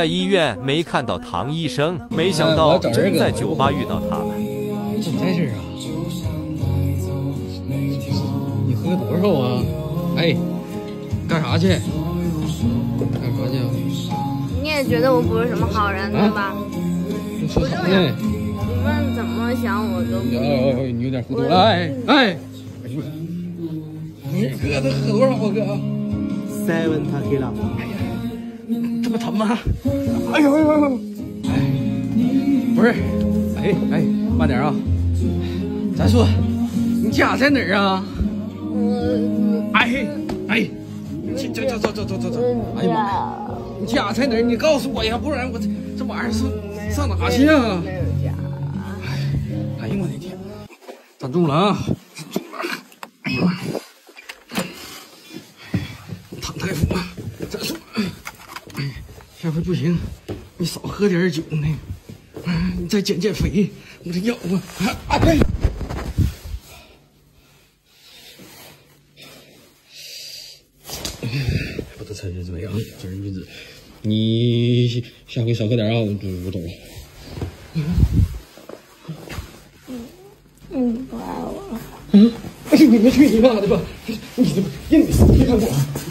在医院没看到唐医生，没想到真在酒吧遇到他了。你怎么在这儿啊？你喝多少啊？哎，干啥去？干啥去？你也觉得我不是什么好人，对吧？你说啥呢？你们怎么想我都不。哎，你有点糊涂了。哎哎，你哥他喝多少啊哥？三文他给了。哎呀，这么疼吗？哎呦哎呦哎呦！哎，不是，哎哎，慢点啊。咱说，你家在哪儿啊？我哎哎，走走走走走走走！哎呀妈呀，你家在哪儿？你告诉我呀，不然我这这晚上上上哪去啊？没有家。哎呦我的天，站住了啊！站住了！哎呀妈！唐大夫啊，站住！哎，下回不行，你少喝点酒呢。哎，你再减减肥，我这腰啊，哎。不得参加怎么样？正人君子，你下回少喝点啊！我我走了。嗯，不爱我。嗯，哎，你们去你妈的吧！你怎么硬死？你看我。